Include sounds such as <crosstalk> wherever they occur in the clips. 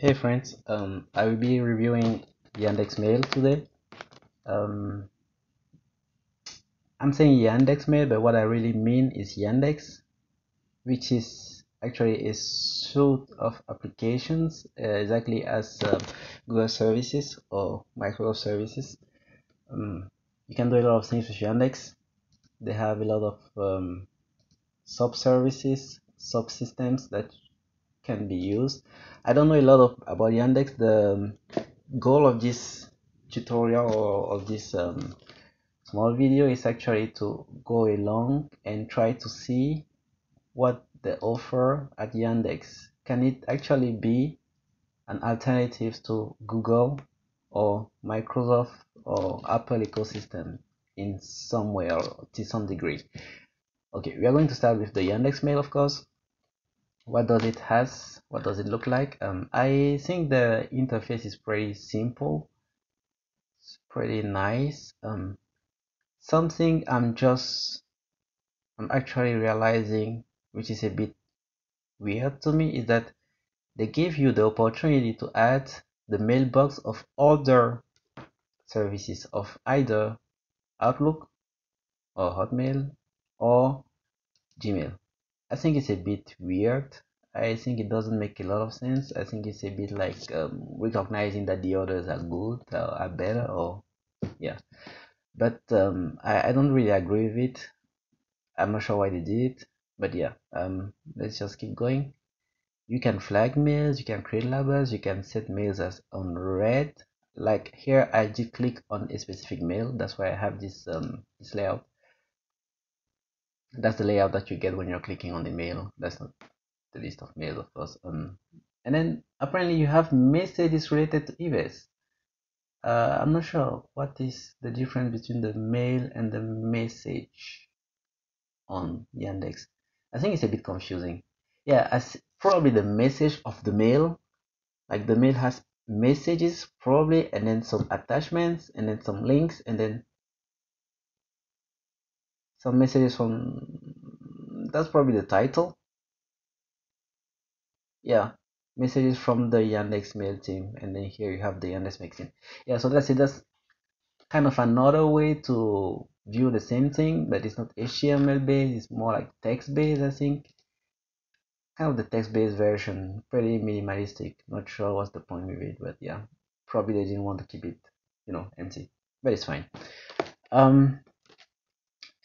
Hey friends, um, I will be reviewing Yandex Mail today. Um, I'm saying Yandex Mail, but what I really mean is Yandex, which is actually a suite of applications, uh, exactly as uh, Google Services or Microsoft Services. Um, you can do a lot of things with Yandex. They have a lot of um, sub-services, subsystems that can be used. I don't know a lot of about Yandex. The um, goal of this tutorial or of this um, small video is actually to go along and try to see what the offer at Yandex. Can it actually be an alternative to Google or Microsoft or Apple ecosystem in some way or to some degree? Okay, we are going to start with the Yandex Mail, of course what does it has? What does it look like? Um, I think the interface is pretty simple. It's pretty nice. Um, something I'm just I'm actually realizing which is a bit weird to me is that they give you the opportunity to add the mailbox of other services of either Outlook or Hotmail or Gmail. I think it's a bit weird. I think it doesn't make a lot of sense. I think it's a bit like um, recognizing that the others are good or are better or yeah. But um, I, I don't really agree with it. I'm not sure why they did it, but yeah. Um, let's just keep going. You can flag mails, you can create labels, you can set mails as on read. Like here, I did click on a specific mail. That's why I have this um this layout that's the layout that you get when you're clicking on the mail that's not the list of mails of course um and then apparently you have messages related to events uh, I'm not sure what is the difference between the mail and the message on Yandex. I think it's a bit confusing. Yeah as probably the message of the mail like the mail has messages probably and then some attachments and then some links and then some messages from that's probably the title yeah messages from the yandex mail team and then here you have the yandex mail team. Yeah so that's it. That's kind of another way to view the same thing but it's not html based it's more like text based i think. Kind of the text based version pretty minimalistic not sure what's the point with it but yeah probably they didn't want to keep it you know empty but it's fine. Um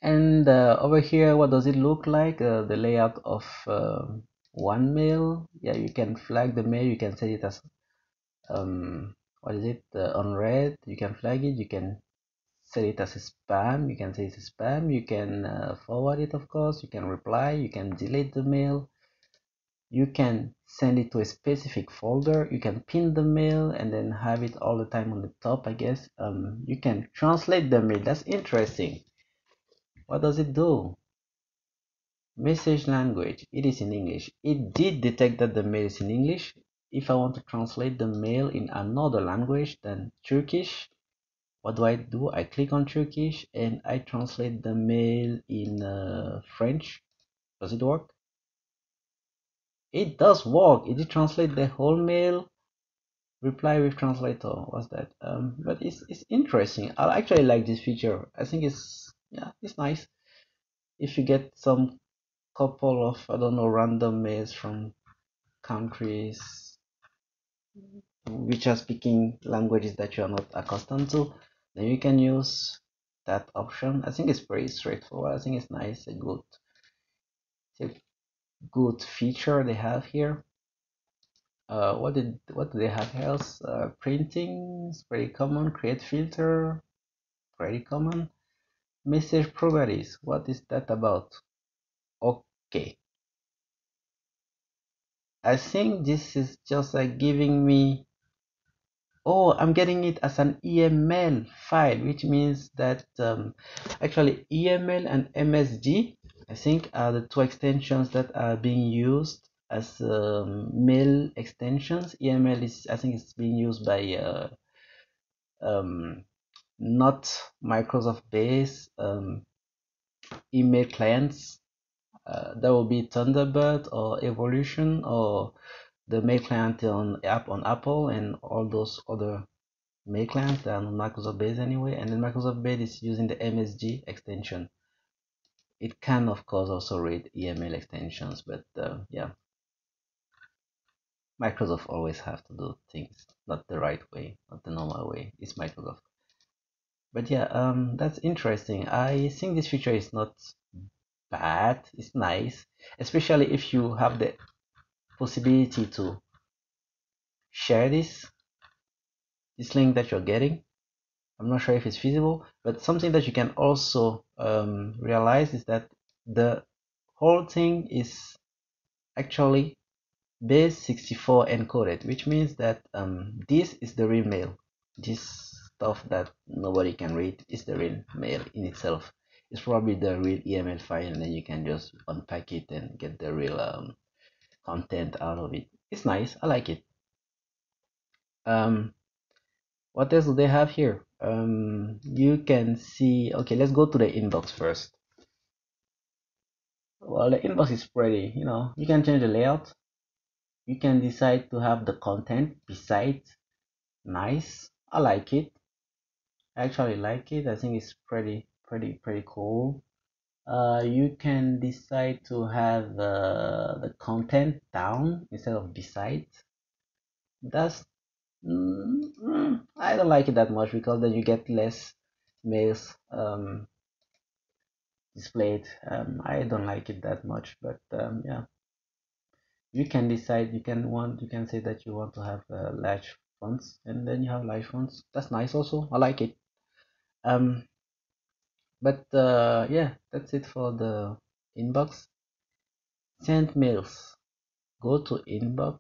and uh, over here what does it look like? Uh, the layout of uh, one mail. Yeah you can flag the mail. You can set it as um what is it? Uh, unread. You can flag it. You can set it as spam. You can say it's spam. You can uh, forward it of course. You can reply. You can delete the mail. You can send it to a specific folder. You can pin the mail and then have it all the time on the top i guess. Um you can translate the mail. That's interesting. What does it do? Message language. It is in English. It did detect that the mail is in English. If I want to translate the mail in another language than Turkish, what do I do? I click on Turkish and I translate the mail in uh, French. Does it work? It does work. It did translate the whole mail. Reply with translator. What's that? Um, but it's it's interesting. I actually like this feature. I think it's yeah it's nice if you get some couple of i don't know random mails from countries which are speaking languages that you are not accustomed to then you can use that option. I think it's pretty straightforward. I think it's nice a good a good feature they have here. Uh, what did what do they have else? Uh, printing is pretty common. Create filter pretty common. Message properties, what is that about? Okay. I think this is just like giving me oh I'm getting it as an EML file which means that um, actually EML and MSG I think are the two extensions that are being used as um, mail extensions EML is I think it's being used by uh, um, not Microsoft based um, email clients. Uh, that will be Thunderbird or Evolution or the mail client on app on Apple and all those other mail clients that are on Microsoft Base anyway. And then Microsoft Base is using the MSG extension. It can of course also read email extensions, but uh, yeah, Microsoft always have to do things not the right way, not the normal way. It's Microsoft. But yeah, um, that's interesting. I think this feature is not bad. It's nice, especially if you have the possibility to share this this link that you're getting. I'm not sure if it's feasible, but something that you can also um, realize is that the whole thing is actually base 64 encoded which means that um, this is the real mail this stuff that nobody can read is the real mail in itself it's probably the real EML file and then you can just unpack it and get the real um, content out of it. It's nice. I like it. Um, what else do they have here? Um, you can see okay let's go to the inbox first. Well the inbox is pretty you know you can change the layout. You can decide to have the content beside nice. I like it. I actually like it. I think it's pretty pretty pretty cool. Uh, you can decide to have uh, the content down instead of beside. That's mm, i don't like it that much because then you get less mails um, displayed. Um, i don't like it that much but um, yeah. You can decide you can want you can say that you want to have uh, large fonts and then you have large fonts. That's nice also. I like it. Um but uh yeah that's it for the inbox. Send mails. Go to inbox.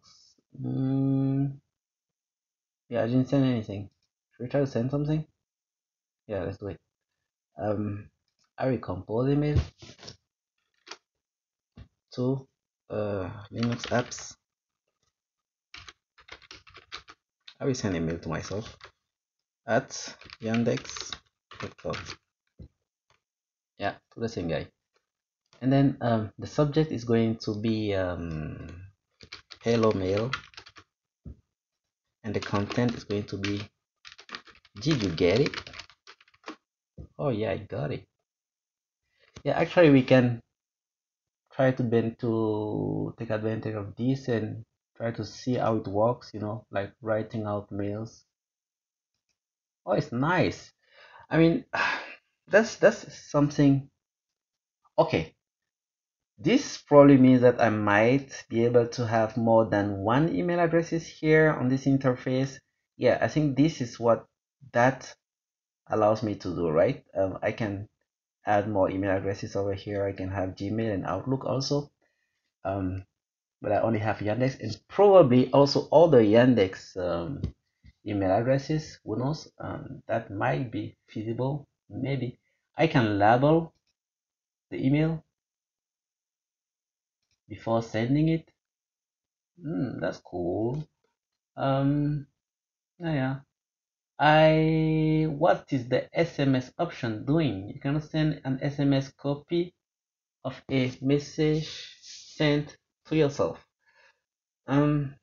Mm, yeah i didn't send anything. Should we try to send something? Yeah let's do it. Um i will compose email to uh, Linux apps. I will send email to myself at yandex.com. Yeah, to the same guy. And then um, the subject is going to be um, hello mail, and the content is going to be did you get it? Oh yeah, I got it. Yeah, actually we can try to bend to take advantage of this and try to see how it works you know like writing out mails oh it's nice i mean <sighs> that's that's something okay this probably means that i might be able to have more than one email addresses here on this interface yeah i think this is what that allows me to do right um, i can add more email addresses over here. I can have Gmail and Outlook also. Um, but I only have Yandex and probably also all the Yandex um, email addresses. Who knows? Um, that might be feasible. Maybe I can label the email before sending it. Mm, that's cool. Um, yeah. I what is the SMS option doing? You can send an SMS copy of a message sent to yourself. Um,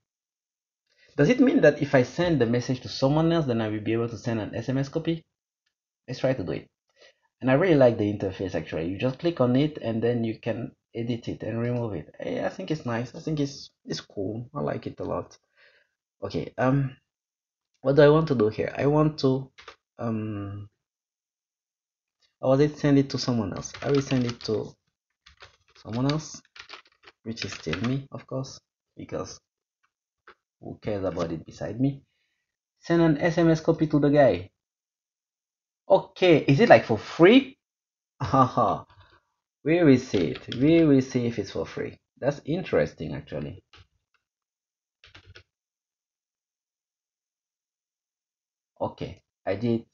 does it mean that if I send the message to someone else, then I will be able to send an SMS copy? Let's try to do it. And I really like the interface actually. You just click on it and then you can edit it and remove it. I think it's nice. I think it's it's cool. I like it a lot. Okay. Um what do I want to do here? I want to um I will send it to someone else. I will send it to someone else, which is still me, of course, because who cares about it beside me? Send an SMS copy to the guy. Okay, is it like for free? <laughs> We will see it. We will see if it's for free. That's interesting actually. okay I did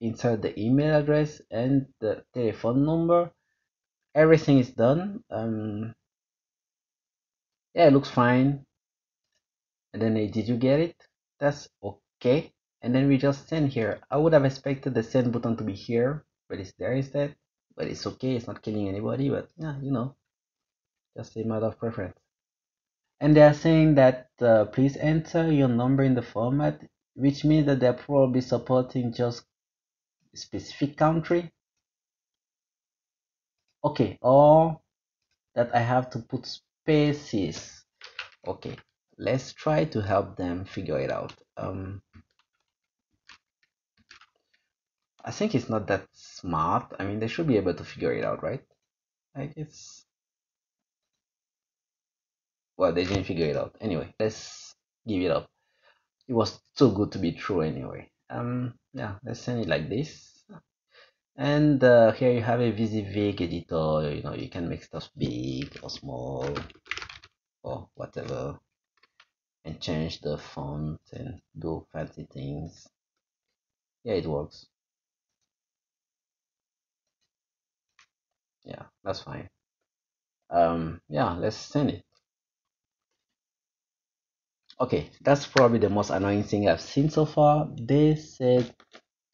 insert the email address and the telephone number everything is done um yeah it looks fine and then did you get it that's okay and then we just send here. I would have expected the send button to be here but it's there instead. But it's okay it's not killing anybody but yeah you know just a matter of preference. And they are saying that uh, please enter your number in the format which means that they're probably supporting just specific country. Okay or that I have to put spaces. Okay let's try to help them figure it out. Um I think it's not that smart. I mean they should be able to figure it out right? Like it's well they didn't figure it out. Anyway let's give it up. It was too good to be true anyway. Um yeah let's send it like this. And uh, here you have a WYSIWYG editor. You know you can make stuff big or small or whatever and change the font and do fancy things. Yeah it works yeah that's fine. Um yeah let's send it. Okay that's probably the most annoying thing i've seen so far. They said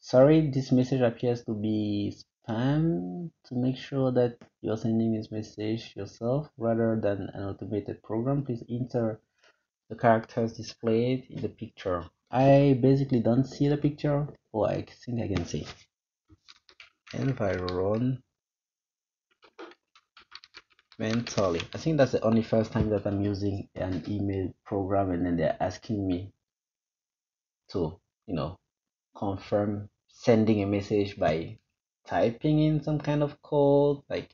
sorry this message appears to be spam. To make sure that you're sending this message yourself rather than an automated program please enter the characters displayed in the picture. I basically don't see the picture or i think i can see. Environ mentally. I think that's the only first time that i'm using an email program and then they're asking me to you know confirm sending a message by typing in some kind of code like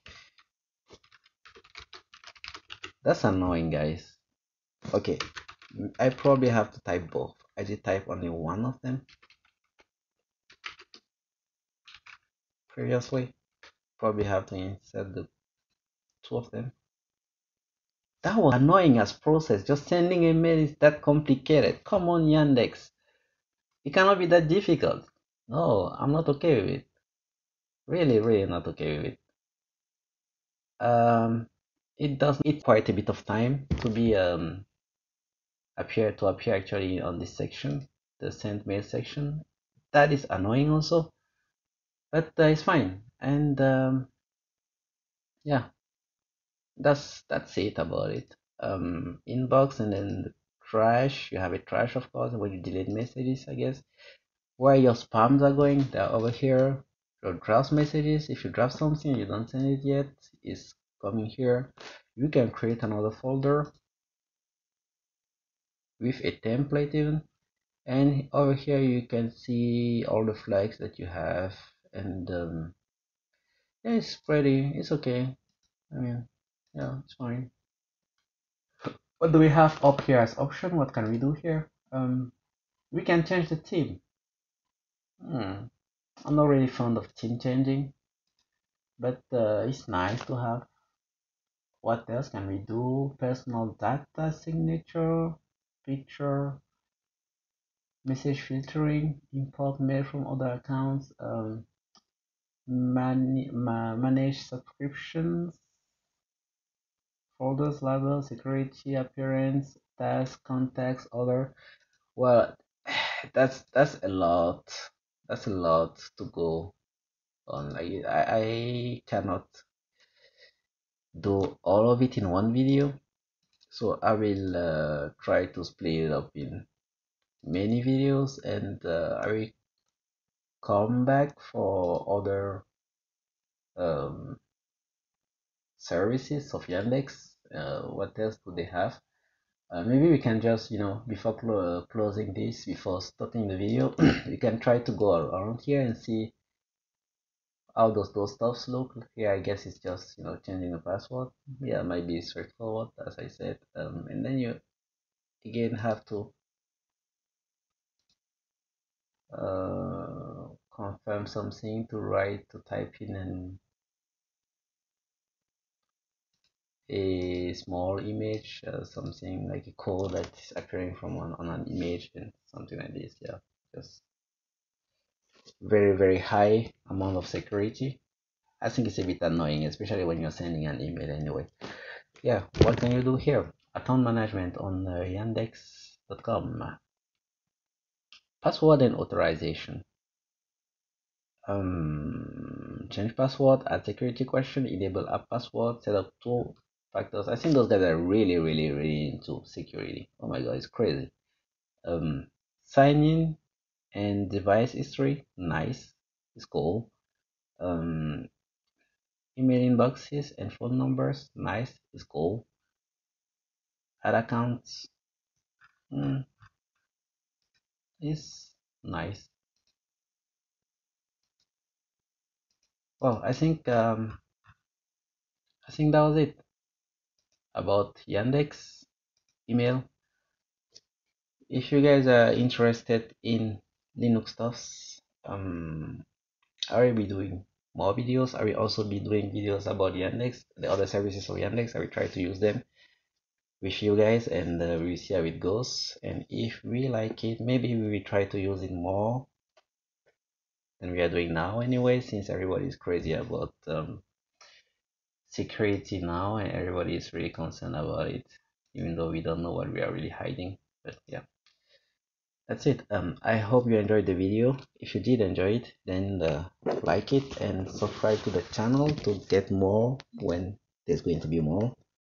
that's annoying guys. Okay i probably have to type both. I did type only one of them. Previously probably have to insert the two of them. That was annoying as process. Just sending a mail is that complicated. Come on, Yandex. It cannot be that difficult. No, I'm not okay with it. Really, really not okay with it. Um, it does need quite a bit of time to be um appear to appear actually on this section, the send mail section. That is annoying also, but uh, it's fine. And um, yeah, that's that's it about it. Um inbox and then the trash you have a trash of course when you delete messages i guess. Where your spams are going they're over here. Your draft messages if you draft something you don't send it yet it's coming here. You can create another folder with a template even. And over here you can see all the flags that you have and um, yeah, it's pretty it's okay. I mean yeah it's fine. What do we have up here as option? What can we do here? Um we can change the theme hmm. i'm not really fond of theme changing but uh, it's nice to have. What else can we do? Personal data signature picture message filtering import mail from other accounts um, man ma manage subscriptions folders label security appearance task context other. Well <sighs> that's that's a lot. That's a lot to go on. I, I cannot do all of it in one video. So I will uh, try to split it up in many videos and uh, I will come back for other um, services of Yandex uh, what else do they have? Uh, maybe we can just you know before clo closing this before starting the video <clears throat> we can try to go around here and see how does those stuffs look. Here i guess it's just you know changing the password. Yeah might be straightforward as i said. Um, and then you again have to uh, confirm something to write to type in and a small image uh, something like a code that's appearing from on, on an image and something like this yeah. Just very very high amount of security. I think it's a bit annoying especially when you're sending an email anyway. Yeah what can you do here? Account management on uh, yandex.com password and authorization. Um change password add security question enable app password set up factors. I think those guys are really, really, really into security. Oh my god, it's crazy. Um, sign in and device history, nice, it's cool. Um, email inboxes and phone numbers, nice, it's cool. Ad accounts, mm, is nice. Well, I think um, I think that was it about Yandex email. If you guys are interested in Linux stuffs, um, I will be doing more videos. I will also be doing videos about Yandex, the other services of Yandex. I will try to use them with you guys and uh, we'll see how it goes. And if we like it, maybe we will try to use it more than we are doing now anyway, since everybody is crazy about um, security now and everybody is really concerned about it, even though we don't know what we are really hiding. But yeah. That's it. Um i hope you enjoyed the video. If you did enjoy it then uh, like it and subscribe to the channel to get more when there's going to be more